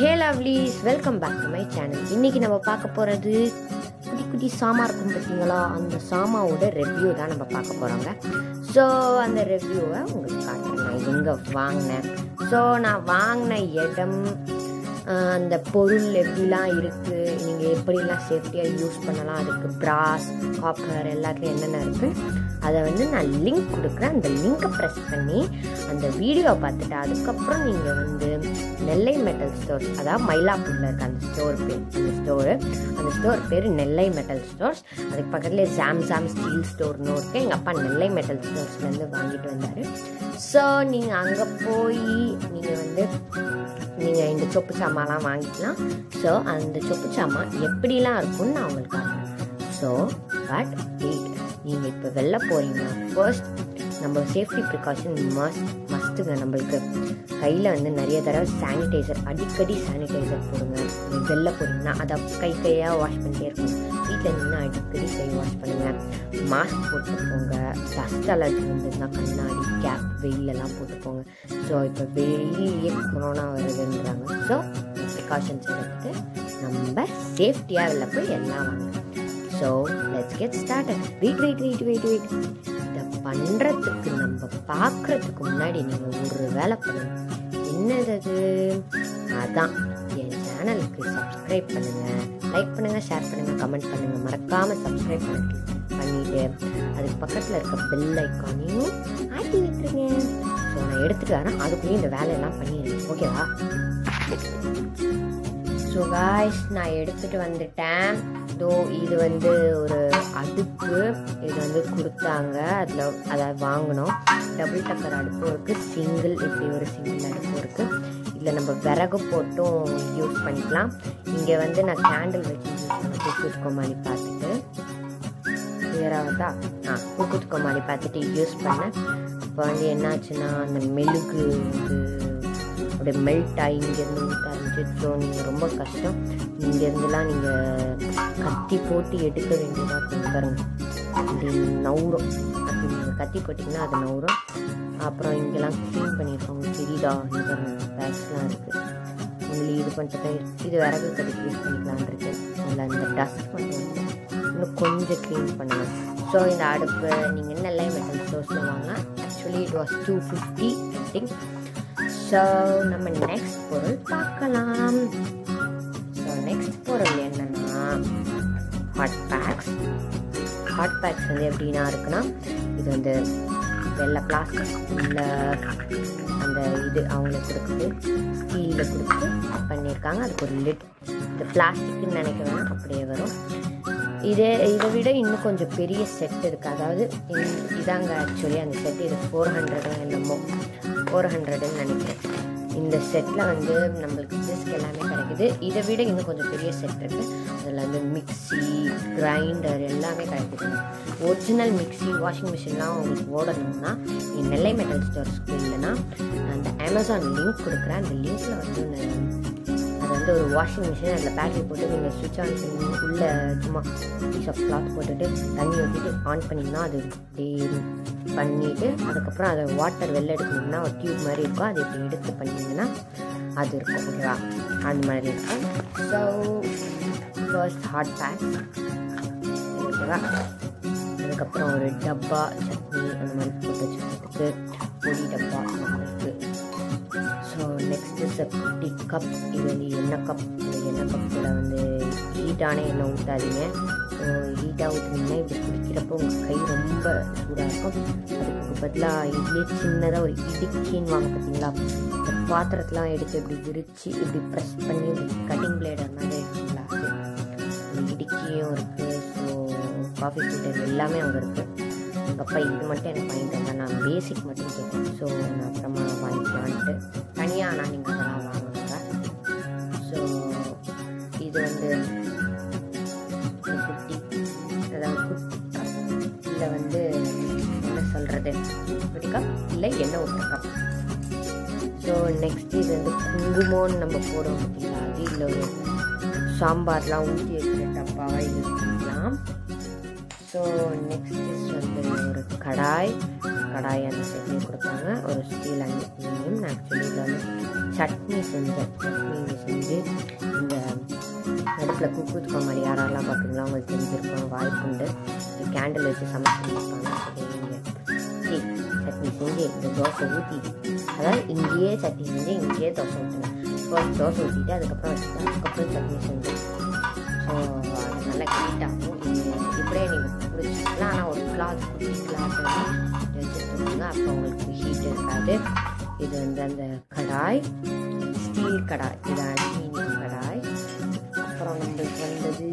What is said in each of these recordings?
Hey lovelies welcome back to my channel இன்னைக்கு நம்ம பார்க்க போகிறது குட்டி குட்டி சாமா இருக்கும் பார்த்தீங்களா? அந்த சாமாவோட ரிவ்யூ தான் நம்ம பார்க்க போகிறோங்க ஸோ அந்த ரிவ்யூவை உங்களுக்கு காட்டுறேன். நான் எங்கே வாங்கினேன்? ஸோ நான் வாங்கின இடம் அந்த பொருள் எப்படிலாம் இருக்குது நீங்கள் எப்படிலாம் சேஃப்டியாக யூஸ் பண்ணலாம் அதுக்கு பிராஸ் காப்பர் எல்லாத்துலேயும் என்னென்ன இருக்குது அதை வந்து நான் லிங்க் கொடுக்குறேன். அந்த லிங்கை ப்ரெஸ் பண்ணி அந்த வீடியோவை பார்த்துட்டு அதுக்கப்புறம் நீங்கள் வந்து நெல்லை மெட்டல் ஸ்டோர்ஸ் அதாவது மயிலாப்பூரில் இருக்க அந்த ஸ்டோர் பேர் அந்த ஸ்டோரு அந்த ஸ்டோர் பேர் நெல்லை மெட்டல் ஸ்டோர்ஸ் அதுக்கு பக்கத்துலேயே ஜாம் ஜாம் ஸ்டீல் ஸ்டோர்னு இருக்கு. எங்கள் அப்பா நெல்லை மெட்டல் ஸ்டோர்ஸ்லேருந்து வாங்கிட்டு வந்தார். ஸோ நீங்கள் அங்கே போய் நீங்கள் வந்து நீங்கள் இந்த சொப்பு சாமான்லாம் வாங்கிக்கலாம். ஸோ அந்த சொப்பு சாமான் எப்படிலாம் இருக்கும்னு நான் உங்களுக்கு காட்டுறேன். ஸோ பட் வெயிட் நீங்கள் இப்போ வெளில போகிறீங்கன்னா ஃபர்ஸ்ட் நம்ம சேஃப்டி ப்ரிகாஷன் மஸ்ட் மஸ்ட்டுங்க நம்மளுக்கு. கையில் வந்து நிறைய தடவை சானிடைசர் அடிக்கடி சானிடைசர் போடுங்க. நீங்கள் வெளில போகிறீங்கன்னா அதை கை கையாக வாஷ் பண்ணிட்டே இருக்கணும். வீட்டில் நின்று அடிக்கடி கை வாஷ் பண்ணுங்கள் மாஸ்க் போட்டு போங்க. டஸ்ட் அலர்ஜி வந்ததுன்னா கண்ணாடி கேப் வெயிலெல்லாம் போட்டு போங்க. ஸோ இப்போ வெளியே கொரோனா வருதுன்றாங்க. ஸோ ப்ரிகாஷன்ஸ் எடுத்து நம்ம சேஃப்டியாக வெளில போய் எல்லாம் வாங்க. So get started wait wait wait wait wait இதை பண்ணுறதுக்கு நம்ம பார்க்குறதுக்கு முன்னாடி நீங்கள் ஒரு வேலை பண்ணணும் என்னது அதான். என் சேனலுக்கு சப்ஸ்கிரைப் பண்ணுங்கள் லைக் பண்ணுங்கள் ஷேர் பண்ணுங்கள் கமெண்ட் பண்ணுங்கள் மறக்காமல் சப்ஸ்கிரைப் பண்ணி பண்ணிவிட்டு அதுக்கு பக்கத்தில் இருக்க பெல் ஐக்கானையும் ஆட்டி விட்டுருங்க. ஸோ நான் எடுத்துகிட்டு வரேன். அதுக்குள்ளேயும் இந்த வேலையெல்லாம் பண்ணிடுறேன். ஓகேவா ஸோ காய்ஸ் நான் எடுத்துகிட்டு வந்துட்டேன். ஸோ இது வந்து ஒரு அடுப்பு இது வந்து கொடுத்தாங்க. அதில் அதை வாங்கினோம். டபுள் டக்கர் அடுப்பும் இருக்குது சிங்கிள் இப்படி ஒரு சிங்கிள் அடுப்பும் இருக்குது இதில் நம்ம விறகு போட்டும் யூஸ் பண்ணிக்கலாம். இங்கே வந்து நான் கேண்டில் வச்சு யூஸ் பண்ண குக்குத் கோமாளி பார்த்துட்டு. கிளியராக வந்தா ஆ குக்குத் கோமாளி பார்த்துட்டு யூஸ் பண்ணேன். இப்போ வந்து என்னாச்சுன்னா அந்த மெழுகு வந்து அப்படியே மெல்ட் ஆகி இங்கேருந்து ஊற்ற ஸோ நீங்கள் ரொம்ப கஷ்டம். இங்கேருந்துலாம் நீங்கள் கத்தி போட்டு எடுக்க வேண்டியதாக இருக்கும் பாருங்க. அப்படி நவுறும் அப்படி நீங்கள் கத்தி போட்டிங்கன்னா அது நவுறும் அப்புறம் இங்கெல்லாம் க்ளீன் பண்ணியிருக்கோம் தெரியுதா? இந்த பேக்ஸ்லாம் இருக்குது ஒன்லி இது பண்ணிட்டு இது விறகு கடைக்கு யூஸ் பண்ணிக்கலான் இருக்கு அதில் அந்த டஸ்ட் மட்டும் இன்னும் கொஞ்சம் க்ளீன் பண்ணலாம் ஸோ இந்த அடுப்பு நீங்கள் என்ன லைவ் மெட்டல் ஸ்டோர்ஸில் வாங்க actually it was two fifty I think so நம்ம நெக்ஸ்ட் பொருள் பார்க்கலாம். ஸோ நெக்ஸ்ட் பொருள் என்னன்னா ஹாட் பேக்ஸ் ஹாட் பேக்ஸ் வந்து எப்படின்னா இருக்குன்னா இது வந்து வெள்ளை பிளாஸ்டிக் உள்ள அந்த இது அவங்களுக்கு கொடுத்து ஸ்டீலில் கொடுத்து பண்ணியிருக்காங்க. அதுக்கு ஒரு லிட் இந்த பிளாஸ்டிக்னு நினைக்கிறேன் அப்படியே வரும். இதே இதை விட இன்னும் கொஞ்சம் பெரிய செட் இருக்குது அதாவது இதாங்க ஆக்சுவலி அந்த செட் இது ஃபோர் ஹண்ட்ரடோ என்னமோ ஃபோர் ஹண்ட்ரடுன்னு நினைக்கிறேன். இந்த செட்டில் வந்து நம்மளுக்கு டிஸ்க் எல்லாமே கிடைக்குது. இதை விட இன்னும் கொஞ்சம் பெரிய செட் இருக்குது அதில் வந்து மிக்ஸி கிரைண்டர் எல்லாமே கிடைக்குது. ஒரிஜினல் மிக்ஸி வாஷிங் மிஷின்லாம் உங்களுக்கு ஓடணும்னா நெல்லை மெட்டல் ஸ்டோர்ஸ்க்கு இல்லைன்னா அந்த அமேசான் லிங்க் கொடுக்குறேன் அந்த லிங்க்கில் வந்து வந்து ஒரு வாஷிங் மிஷின் அதில் பேட்டரி போட்டு நீங்கள் சுவிட்ச் ஆன் பண்ணி உள்ளே சும்மா பீஸ் ஆஃப் கிளாத் போட்டுட்டு தண்ணி ஊற்றிட்டு ஆன் பண்ணிங்கன்னா அது பண்ணிவிட்டு அதுக்கப்புறம் அதை வாட்டர் வெளில எடுக்கணும்னா ஒரு டியூப் மாதிரி இருக்கும். அதை இப்படி எடுத்து பண்ணிங்கன்னா அது இருக்கும் ஓகேவா அந்த மாதிரி இருக்கும். ஸோ ஃபர்ஸ்ட் ஹாட் பேக் ஓகேவா அதுக்கப்புறம் ஒரு டப்பா சட்னி அந்த மாதிரி போட்டு வச்சுக்கிறதுக்கு பொடி டப்பா. நெக்ஸ்ட் இஸ் கப் இது வந்து எண்ணெய் கப் இந்த எண்ணெய் கப்பில் வந்து ஹீட்டான எண்ணெய் ஊற்றாதீங்க ஹீட்டாக ஊற்றுனீங்கன்னா இப்படி குடிக்கிறப்போ உங்கள் கை ரொம்ப சூடாக இருக்கும். அதுக்கு பதிலாக இதுலேயே சின்னதாக ஒரு இடுக்கின்னு வாங்க பார்த்தீங்களா இந்த பாத்திரத்தெலாம் எடுத்து இப்படி விரித்து இப்படி ப்ரெஸ் பண்ணி கட்டிங் பிளேட் மாதிரி இருக்குங்களா அது இடுக்கியும் இருக்குது ஸோ காஃபி ஃபில்டர் எல்லாமே அங்கே இருக்குது அப்போ இது மட்டும் எனக்கு வாங்கிட்டு வந்தா நான் பேசிக் மட்டும் கேட்டேன். ஸோ நான் அப்புறமா வாங்கிக்கலான்ட்டு தனியாக நான் நீங்கள் அதெல்லாம் வாங்குவாங்க ஸோ இது வந்து குட்டி அதாவது குட்டி கப் இல்லை வந்து என்ன சொல்கிறது குட்டி கப் இல்லை எண்ணெய் ஊற்றுற கப் ஸோ நெக்ஸ்ட் இது வந்து குங்குமோன்னு நம்ம போடுவோம் பார்த்தீங்களா அது இல்லை ஒரு சாம்பார்லாம் ஊற்றி வைக்கிற டப்பாவாக யூஸ் பண்ணிக்கலாம் ஸோ கடாய் கடாய் அந்த சைட்லேயும் கொடுத்தாங்க ஒரு ஸ்டீல் அலுமினியம் நான் ஆக்சுவலி இதில் வந்து சட்னி செஞ்சேன். சட்னி செஞ்சு இந்த அடுப்பில் குக்கு கோமாளி யாரெல்லாம் பார்க்குறீங்களோ அவங்களுக்கு தெரிஞ்சிருக்கோம் வாய்ப்புண்டு கேண்டில் வச்சு சமைச்சிருப்பாங்க சட்னி செஞ்சு. இந்த தோசை ஊற்றி அதாவது இங்கேயே சட்னி செஞ்சு இங்கேயே தோசை ஊற்றினேன் ஃபர்ஸ்ட் தோசை ஊற்றிட்டு அதுக்கப்புறம் வச்சுட்டேன் அதுக்கப்புறம் சட்னி செஞ்சு. ஸோ அது நல்லா ஹீட் ஆகும் இப்படியே நீங்கள் வச்சுக்கலாம் ஆனால் ஒரு கிளாத் குட்டி கிளாத் வச்சுருக்கோங்க அப்போ உங்களுக்கு ஹீட் இருக்காது இது வந்து அந்த கடாய் ஸ்டீல் கடாய் இது அலுமினியம் கடாய் அப்புறம் நம்மளுக்கு வந்தது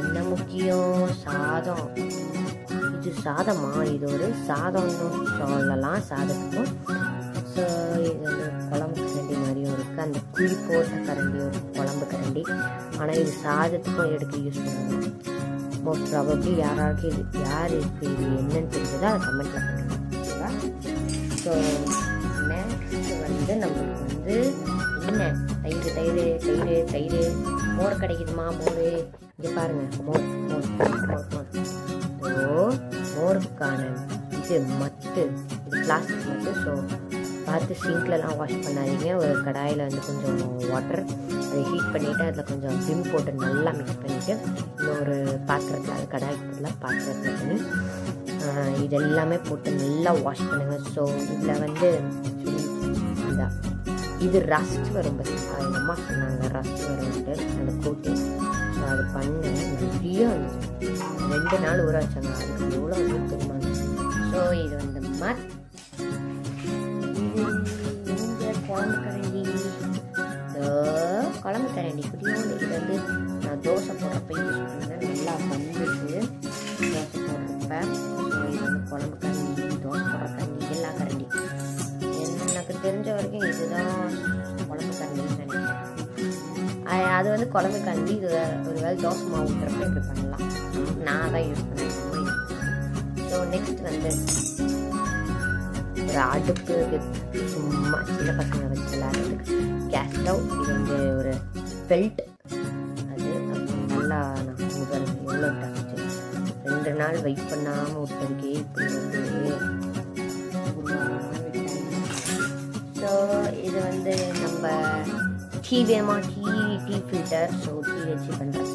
என்ன முக்கியம் சாதம் இது சாதமா இது ஒரு சாதம்னு சொல்லலாம் சாதத்துக்கும் ஸோ இது வந்து குழம்பு கரண்டி மாதிரியும் இருக்குது அந்த குழி போட்ட கரண்டி ஒரு குழம்பு கரண்டி ஆனால் இது சாதத்துக்கும் எடுக்க யூஸ் பண்ணுவாங்க மோஸ்ட் ப்ராபப்ளி யாராருக்கு இது யார் இருக்குது இது என்னன்னு தெரிஞ்சதோ அதை கமெண்ட்டில் பண்ணுங்க ஸோ நெக்ஸ்ட் வந்து நம்மளுக்கு வந்து என்ன? தயிர் தயிர் தயிர் தயிர். மோர் கிடைக்குதுமா? மோர். இங்கே பாருங்கள் மோர் மோர் மோர் மோர் ஸோ மோருக்கான இது மத்து இது பிளாஸ்டிக் மத்து ஸோ பார்த்து சிங்க்லலாம் வாஷ் பண்ணாதீங்க. ஒரு கடாயில் வந்து கொஞ்சம் வாட்டர் அதை ஹீட் பண்ணிவிட்டு அதில் கொஞ்சம் விம் போட்டு நல்லா மிக்ஸ் பண்ணிவிட்டு இன்னொரு பாத்திரத்தில் அது கடாய்க்கு பாத்திரத்தில் பண்ணி இதெல்லாமே போட்டு நல்லா வாஷ் பண்ணுங்கள் ஸோ இதில் வந்து இதான் இது ரஸ்ட் வரும் பார்த்தீங்களா எங்கள் அம்மா சொன்னாங்க ரஸ்ட் வரும்ட்டு அந்த கோட்டிங் ஸோ அது பண்ணேன் நிறைய ரெண்டு நாள் ஊற வச்சாங்க. அதுக்கு எவ்வளோ வந்து ஸோ இது வந்து மத் குழம்பு கரண்டி இதோ குழம்பு கரண்டி குட்டியோண்டு இது வந்து நான் தோசை போடுறப்ப யூஸ் பண்ணேன் நல்லா வந்துட்டு தோசை போடுறப்ப இது வந்து குழம்பு கரண்டி தோசை போடுற கரண்டி எல்லா கரண்டி எனக்கு தெரிஞ்ச வரைக்கும் இதுதான் குழம்பு கரண்டின்னு நினைக்கிறேன் அது வந்து குழம்பு கரண்டி இது ஒரு வேளை தோசை மாவு ஊற்றுறப்ப இப்படி பண்ணலாம். நான் தான் யூஸ் பண்ணேன் ஸோ நெக்ஸ்ட் வந்து அடுப்பு சும்மா சின்ன பசங்க வச்சு விளையாடுறதுக்கு கேஸ் ஸ்டவ் இது வந்து ஒரு பெல்ட் அது நல்லா நான் எவ்வளோ டச்சு ரெண்டு நாள் வெயிட் பண்ணாமல் விட்டதுக்கே இப்படி வந்து ஸோ இது வந்து நம்ம tea tea tea filter so tea வச்சு பண்ணுறது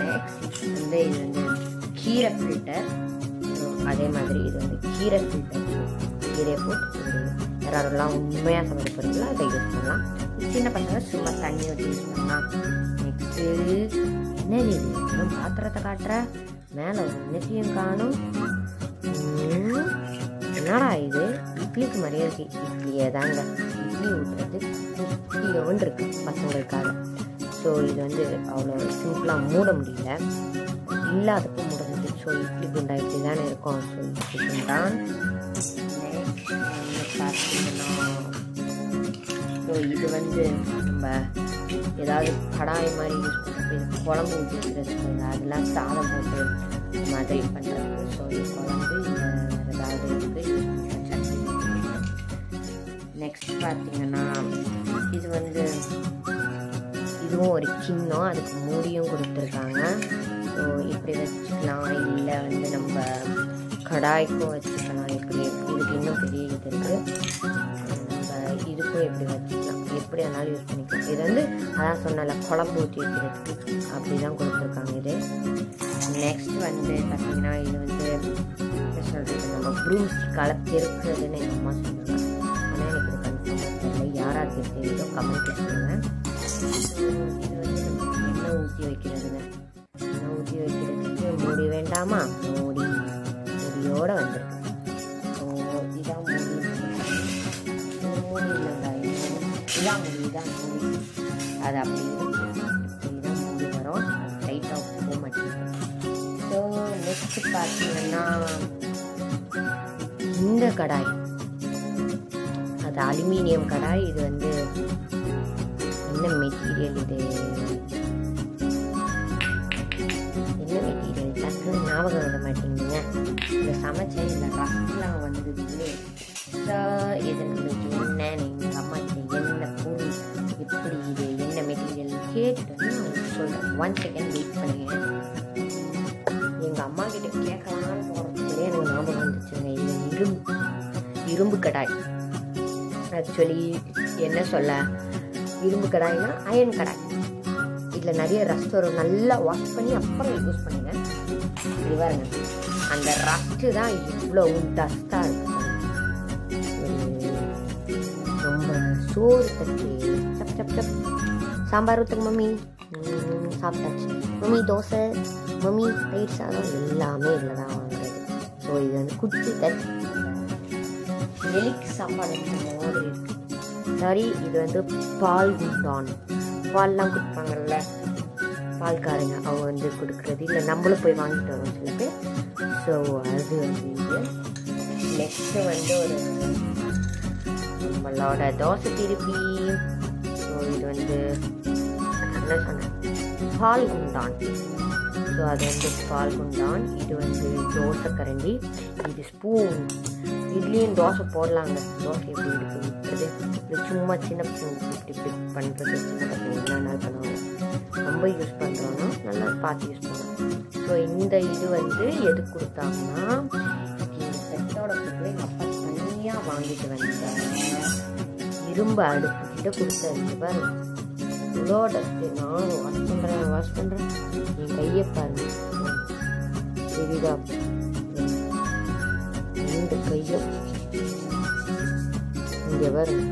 நெக்ஸ்ட் வந்து இது வந்து கீரை ஃபில்டர் அதே மாதிரி இது வந்து கீரை ஃபில்டர் கீரையை போட்டு இது யாரெல்லாம் உண்மையாக சமைக்க போகிறீங்களோ அதை யூஸ் பண்ணலாம். சின்ன பசங்க சும்மா தண்ணி ஊற்றி யூஸ் பண்ணலாம். நெக்ஸ்ட்டு என்ன இன்னும் பாத்திரத்தை காட்டுற. மேலே ஒரு காணும். என்னடா இது? இட்லிக்கு மாதிரியே இருக்கு. இட்லியே தாங்க. இட்லி ஊற்றுறது இட்லியோன்னு இருக்கு பசங்களுக்காக. ஸோ இது வந்து அவ்வளோ சிம்பிளாக மூட முடியல. இல்லாதப்போ மூட ஸோ இட்லி குண்டா இப்படி தானே இருக்கும் ஸோ இட்லி பார்த்தீங்கன்னா ஸோ இது வந்து நம்ம ஏதாவது கடாய் மாதிரி யூஸ் பண்ணுறது குழம்பு ஊற்றி அதெல்லாம் சாதம் போட்டு மாதிரி பண்ணுறது ஸோ இது குழம்பு ஏதாவது இருக்குது நெக்ஸ்ட் பார்த்தீங்கன்னா இது வந்து இதுவும் ஒரு கிண்ணம் அதுக்கு மூடியும் கொடுத்துருக்காங்க. ஸோ இப்படி வச்சுக்கலாம் இல்லை வந்து நம்ம கடாய்க்கும் வச்சுக்கலாம். இப்படி இதுக்கு இன்னும் பெரிய இது இருக்குது நம்ம இதுக்கும் எப்படி வச்சுக்கலாம். எப்படி வேணாலும் யூஸ் பண்ணிக்கலாம். இது வந்து அதான் சொன்னல குழம்பு ஊற்றி வைக்கிறதுக்கு அப்படி தான் கொடுத்துருக்காங்க இது. நெக்ஸ்ட் வந்து பார்த்தீங்கன்னா இது வந்து சொல்கிறது நம்ம ப்ரூஸ் ஸ்டிக்கால பெருக்கிறதுன்னு எங்கள் அம்மா சொன்னாங்க ஆனால் எனக்கு கன்ஃபார்மாக தெரியல. யாராருக்கு தெரியுதோ கமெண்ட் பண்ணுங்கள் இது வந்து நம்ம எண்ணெய் ஊற்றி வைக்கிறதுன்னு வேண்டாமா மூடி மூடியோட வந்துருக்கு இதான் மூடி மூடி இல்லைங்க இதான் மூடி இதான் மூடி அது அப்படி இருக்கு மூடி வரும் லைட்டாக போக மாட்டேங்குது ஸோ நெக்ஸ்ட் பார்த்தீங்கன்னா இந்த கடாய் அது அலுமினியம் கடாய் இது வந்து என்ன மெட்டீரியல் இது டக்குன்னு ஞாபகம் வர மாட்டேங்குதுங்க இந்த சமைச்சேன் இந்த ரசம்லாம் வந்தது இது நம்மளுக்கு என்ன? எங்கள் அம்மா என்ன? பொருள் எப்படி இது என்ன மெட்டீரியல்? கேட்டு உங்களுக்கு சொல்கிறேன் ஒன் செகண்ட் வெயிட் பண்ணுங்க. எங்கள் அம்மா கிட்ட கேட்கலான்னு போகிறதுக்குள்ளே எனக்கு ஞாபகம் வந்துச்சுங்க. இது இரும்பு இரும்பு கடாய். ஆக்சுவலி என்ன சொல்ல? இரும்பு கடாய்னா அயன் கடாய். இதில் நிறைய ரஸ்ட் வரும். நல்லா வாஷ் பண்ணி அப்புறம் யூஸ் பண்ணுங்க. இது பாருங்க. அந்த ரஃப்ட்டு தான் இவ்வளோ டஸ்ட்டாக இருக்கு ரொம்ப சோறு சப் சப் டப் சாம்பார் ஊற்றுங்க மம்மி. சாப்பிட்டாச்சு. மம்மி தோசை. மம்மி தயிர் சாதம் எல்லாமே இதில் தான் வாங்குறது. ஸோ இது வந்து குச்சி தட். எலிக்கு சாப்பாடு மாதிரி இருக்கு. இது வந்து பால் குண்டான். பால்லாம் கொடுப்பாங்கல்ல. பால்காரங்க அவங்க வந்து கொடுக்குறது இல்லை. நம்மளும் போய் வாங்கிட்டு வரோம் சொல்லிட்டு. ஸோ அது வந்து இது நெக்ஸ்ட்டு வந்து ஒரு நம்மளோட தோசை திருப்பி. ஸோ இது வந்து என்ன சொன்னேன்? பால் குண்டான் ஸோ அது வந்து பால் குண்டான் இது வந்து தோசை கரண்டி இது ஸ்பூன். இதுலேயும் தோசை போடலாங்க. தோசை எப்படி இருக்கு இது சும்மா சின்ன பசங்க இப்படி இப்படி பண்ணுறது சின்ன பசங்க என்ன பண்ணுவாங்க. ரொம்ப யூஸ் பண்ணுறோன்னா நல்லா பார்த்து யூஸ் பண்ணலாம் ஸோ இந்த இது வந்து எது கொடுத்தாங்கன்னா செட்டோட எங்கள் அப்பா தனியாக வாங்கிட்டு வந்தாங்க. இரும்பு அடுப்பு கிட்ட கொடுத்தாரு பாருங்க. இவ்வளோ டஸ்ட்டு நான் வாஷ் பண்ணுறேன் வாஷ் பண்ணுறேன் என் கையை பாருங்க. தெரியுதா? ரெண்டு கையும் இங்கே பாருங்க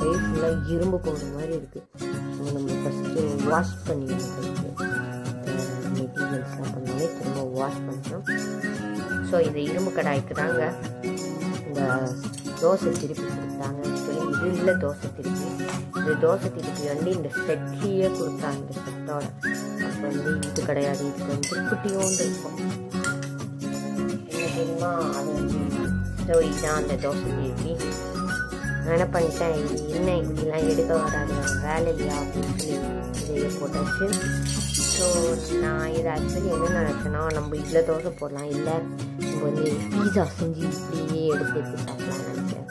கை ஃபுல்லாக இரும்பு போடுற மாதிரி இருக்குது நம்ம ஃபஸ்ட்டு வாஷ் பண்ணிடணும் கைக்கு மெட்டீரியல்ஸ்லாம் பண்ணோடனே திரும்ப வாஷ் பண்ணணும் ஸோ இந்த இரும்பு கடாய்க்கு தாங்க இந்த தோசை திருப்பி கொடுத்தாங்க. சொல்லி இது இல்லை தோசை திருப்பி. இந்த தோசை திருப்பி வந்து இந்த செட்லேயே கொடுத்தாங்க இந்த செட்டோட. அப்போ வந்து இது கிடையாது இதுக்கு வந்து குட்டியோண்டு இருக்கும். என்ன தெரியுமா? அது வந்து தான் அந்த தோசை திருப்பி நான் என்ன பண்ணிட்டேன்? இது என்ன இப்படிலாம் எடுக்க வராது. வேலை இல்லையா அப்படின்னு சொல்லி இதை போட்டாச்சு. ஸோ நான் இதை ஆக்சுவலி என்ன நினச்சேன்னா நம்ம இதில் தோசை போடலாம். இல்லை நம்ம வந்து பீஸா செஞ்சு இப்படியே எடுத்து எடுத்து சாப்பிடலாம் நினச்சேன்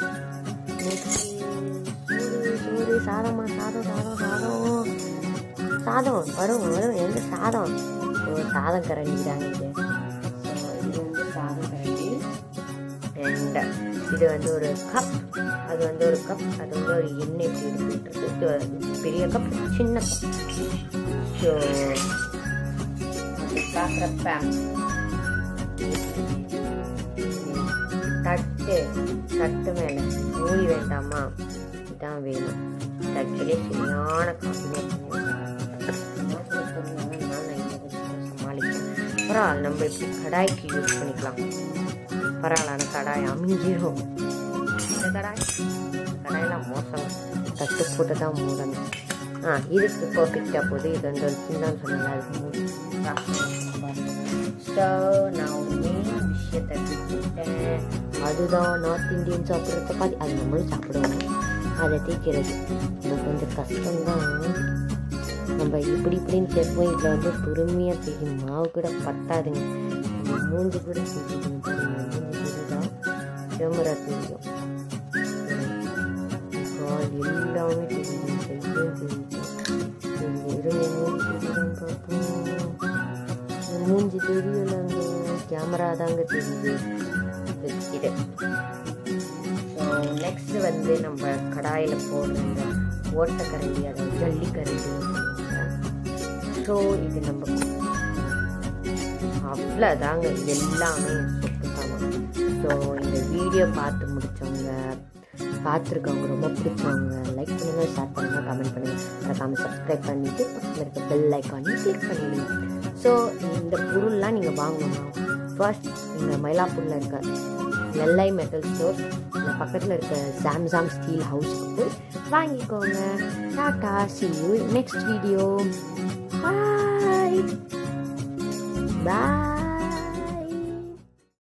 நெக்ஸ்ட் சோறு சாதமா? சாதம் சாதம் சாதம். சாதம் வரும் வரும். எந்த சாதம்? ஸோ சாதம் கரண்டி தாங்க ரெண்டு இது வந்து ஒரு கப் அது வந்து ஒரு கப் அது வந்து ஒரு எண்ணெய் இப்படி பெரிய கப் சின்ன கப் ஸோ பார்க்குறப்ப தட்டு தட்டு மேலே. மூடி வேண்டாமா? இதான் வேணும். தட்டிலே சரியான சமாளிக்கிறேன் பரவாயில்ல நம்ம இப்படி கடாய்க்கு யூஸ் பண்ணிக்கலாம் பரவாயில்ல அந்த கடாய் அமைஞ்சிரும் இந்த கடாய்? கடாயெல்லாம் மோசம் தட்டு போட்டு தான் மூடணும். ஆ இதுக்கு பர்ஃபெக்டாக போகுது இது வந்து ஒரு சின்ன சொன்னாங்க அதுக்கு ஸோ நான் மெயின் விஷயத்தை விட்டுட்டேன் அதுதான் நார்த் இந்தியன் சாப்பிட்ற சப்பாத்தி அது நம்மளும் சாப்பிடுவோம். அதை தேய்க்கிறது இது கொஞ்சம் கஷ்டம்தான். நம்ம இப்படி இப்படின்னு கேட்போம் இதில் வந்து பொறுமையாக தேய்க்கும் மாவு கூட பத்தாதுங்க. மூஞ்சி கூட தேய்க்கணும் கேமரா தெரியும் எல்லாமே தெரியுது மூஞ்சி தெரியல கேமரா தாங்க தெரியுது இது நெக்ஸ்ட் வந்து நம்ம கடாயில் போடுற இந்த ஓட்டக்கரண்டி அதாவது ஸோ இது நம்ம அவ்வளோதாங்க எல்லாமே ஸோ இந்த வீடியோ பார்த்து முடித்தவங்க பார்த்துருக்கவங்க ரொம்ப பிடிச்சவங்க லைக் பண்ணுங்கள் ஷேர் பண்ணுங்கள் கமெண்ட் பண்ணுங்கள் மறக்காமல் சப்ஸ்கிரைப் பண்ணிவிட்டு பக்கத்தில் இருக்க பெல் ஐக்கானையும் கிளிக் பண்ணிடுங்க ஸோ இந்த பொருள்லாம் நீங்கள் வாங்கணும் ஃபர்ஸ்ட் இந்த மயிலாப்பூரில் இருக்க நெல்லை மெட்டல் ஸ்டோர் இந்த பக்கத்தில் இருக்க சாம்சாங் ஸ்டீல் ஹவுஸ்க்கு போய் வாங்கிக்கோங்க. Tata see you next video bye bye